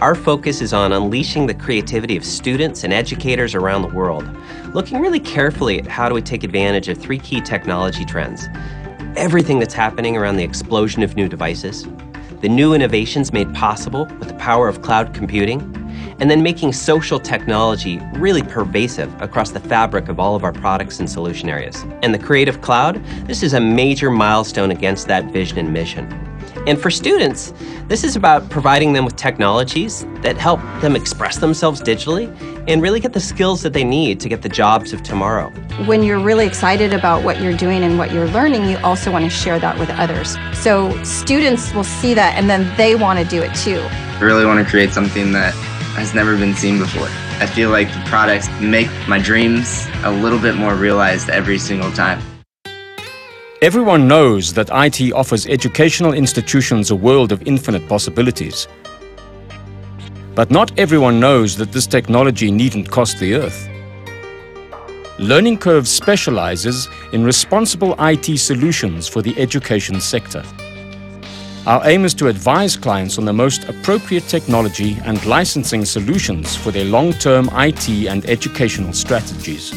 our focus is on unleashing the creativity of students and educators around the world, looking really carefully at how do we take advantage of three key technology trends. Everything that's happening around the explosion of new devices, the new innovations made possible with the power of cloud computing, and then making social technology really pervasive across the fabric of all of our products and solution areas. And the Creative Cloud, this is a major milestone against that vision and mission. And for students, this is about providing them with technologies that help them express themselves digitally and really get the skills that they need to get the jobs of tomorrow. When you're really excited about what you're doing and what you're learning, you also want to share that with others. So students will see that and then they want to do it too. I really want to create something that has never been seen before. I feel like the products make my dreams a little bit more realized every single time. Everyone knows that IT offers educational institutions a world of infinite possibilities. But not everyone knows that this technology needn't cost the earth. Learning Curve specializes in responsible IT solutions for the education sector. Our aim is to advise clients on the most appropriate technology and licensing solutions for their long-term IT and educational strategies.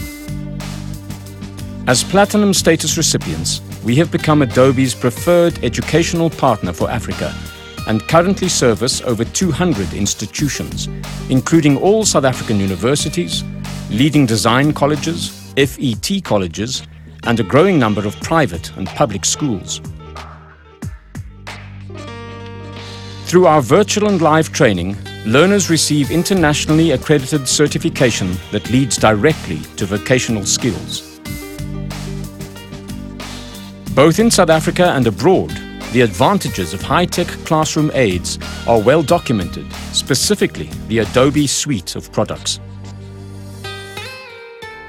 As Platinum status recipients, we have become Adobe's preferred educational partner for Africa and currently service over 200 institutions, including all South African universities, leading design colleges, FET colleges, and a growing number of private and public schools. Through our virtual and live training, learners receive internationally accredited certification that leads directly to vocational skills. Both in South Africa and abroad, the advantages of high-tech classroom aids are well documented, specifically the Adobe suite of products.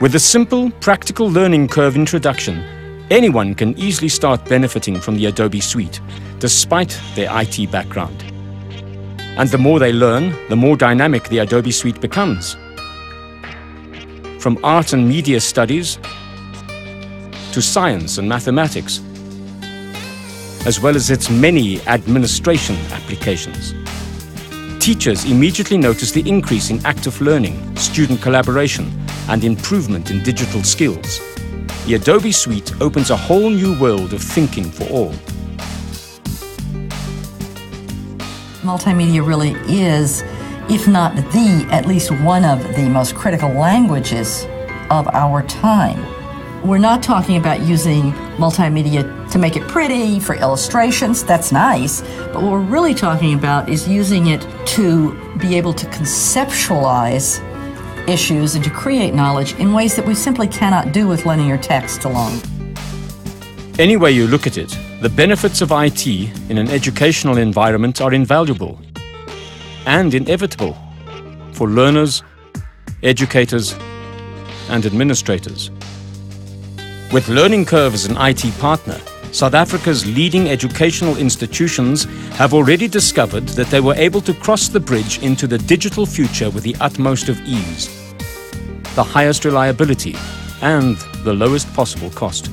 With a simple, practical learning curve introduction, anyone can easily start benefiting from the Adobe suite, despite their IT background. And the more they learn, the more dynamic the Adobe suite becomes. From art and media studies to science and mathematics, as well as its many administration applications. Teachers immediately notice the increase in active learning, student collaboration, and improvement in digital skills. The Adobe Suite opens a whole new world of thinking for all. Multimedia really is, if not the, at least one of the most critical languages of our time. We're not talking about using multimedia to make it pretty, for illustrations, that's nice. But what we're really talking about is using it to be able to conceptualize issues and to create knowledge in ways that we simply cannot do with linear text alone. Any way you look at it, the benefits of IT in an educational environment are invaluable and inevitable for learners, educators, and administrators. With Learning Curve as an IT partner, South Africa's leading educational institutions have already discovered that they were able to cross the bridge into the digital future with the utmost of ease, the highest reliability, and the lowest possible cost.